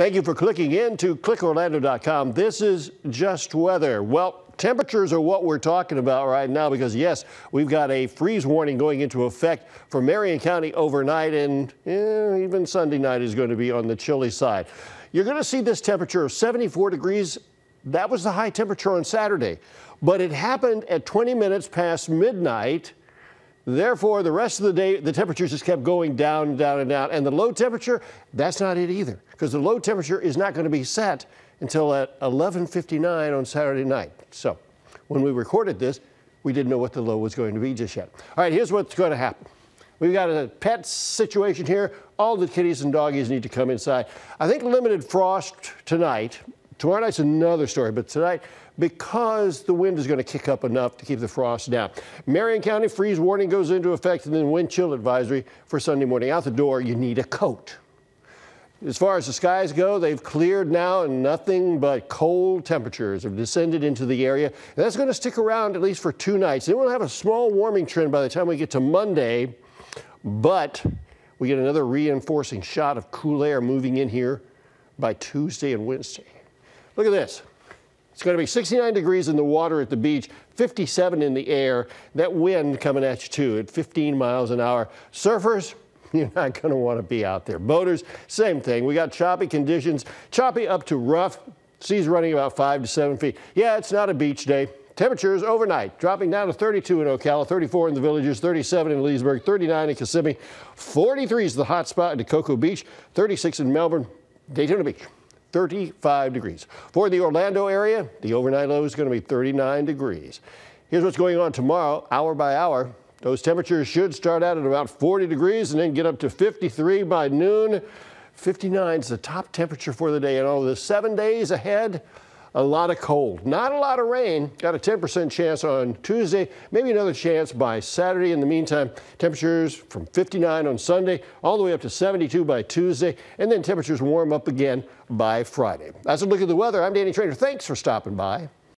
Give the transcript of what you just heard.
Thank you for clicking in to clickorlando.com. This is just weather. Well, temperatures are what we're talking about right now because, yes, we've got a freeze warning going into effect for Marion County overnight, and eh, even Sunday night is going to be on the chilly side. You're going to see this temperature of 74 degrees. That was the high temperature on Saturday, but it happened at 20 minutes past midnight. Therefore, the rest of the day, the temperatures just kept going down and down and down. And the low temperature, that's not it either, because the low temperature is not going to be set until at 11.59 on Saturday night. So when we recorded this, we didn't know what the low was going to be just yet. All right, here's what's going to happen. We've got a pet situation here. All the kitties and doggies need to come inside. I think limited frost tonight. Tomorrow night's another story, but tonight, because the wind is going to kick up enough to keep the frost down. Marion County freeze warning goes into effect and then wind chill advisory for Sunday morning. Out the door, you need a coat. As far as the skies go, they've cleared now and nothing but cold temperatures have descended into the area. And that's going to stick around at least for two nights. Then we'll have a small warming trend by the time we get to Monday, but we get another reinforcing shot of cool air moving in here by Tuesday and Wednesday. Look at this. It's going to be 69 degrees in the water at the beach, 57 in the air. That wind coming at you too at 15 miles an hour. Surfers, you're not going to want to be out there. Boaters, same thing. We got choppy conditions, choppy up to rough. Seas running about five to seven feet. Yeah, it's not a beach day. Temperatures overnight dropping down to 32 in Ocala, 34 in the villages, 37 in Leesburg, 39 in Kissimmee, 43 is the hot spot in Cocoa Beach, 36 in Melbourne, Daytona Beach. 35 degrees. For the Orlando area, the overnight low is going to be 39 degrees. Here's what's going on tomorrow, hour by hour. Those temperatures should start out at about 40 degrees and then get up to 53 by noon. 59 is the top temperature for the day. And all the seven days ahead, a lot of cold. Not a lot of rain. Got a 10% chance on Tuesday, maybe another chance by Saturday. In the meantime, temperatures from 59 on Sunday all the way up to 72 by Tuesday, and then temperatures warm up again by Friday. That's a look at the weather. I'm Danny Treanor. Thanks for stopping by.